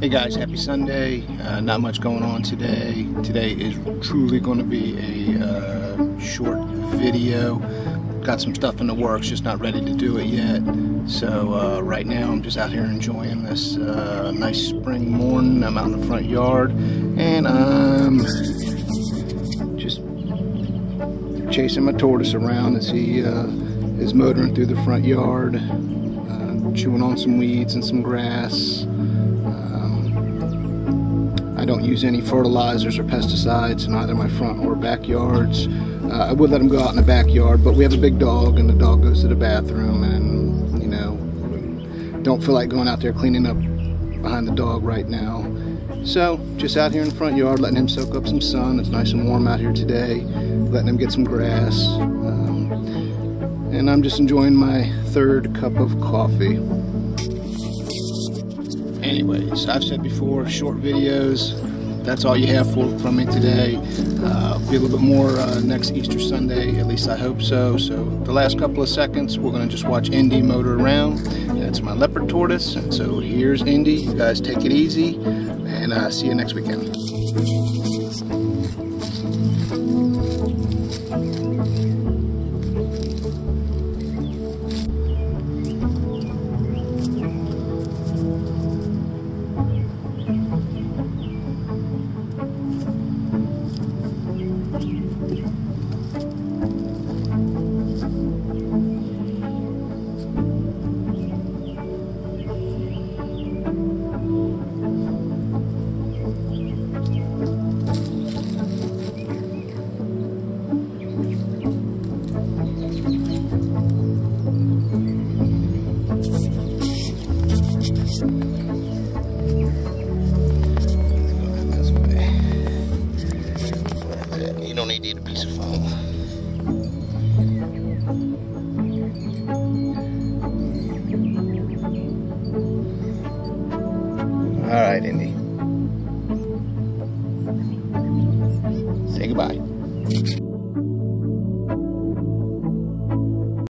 Hey guys, happy Sunday. Uh, not much going on today. Today is truly going to be a uh, short video. Got some stuff in the works, just not ready to do it yet. So uh, right now I'm just out here enjoying this uh, nice spring morning. I'm out in the front yard and I'm just chasing my tortoise around as he uh, is motoring through the front yard, uh, chewing on some weeds and some grass. Use any fertilizers or pesticides in either my front or backyards. Uh, I would let them go out in the backyard, but we have a big dog and the dog goes to the bathroom and, you know, don't feel like going out there cleaning up behind the dog right now. So, just out here in the front yard, letting him soak up some sun. It's nice and warm out here today. Letting him get some grass. Um, and I'm just enjoying my third cup of coffee anyways i've said before short videos that's all you have for from me today. Uh, be a little bit more uh, next easter sunday at least i hope so. So the last couple of seconds we're going to just watch indy motor around. That's my leopard tortoise and so here's indy you guys take it easy and uh, see you next weekend need a piece of foam. All right, Indy. Say goodbye.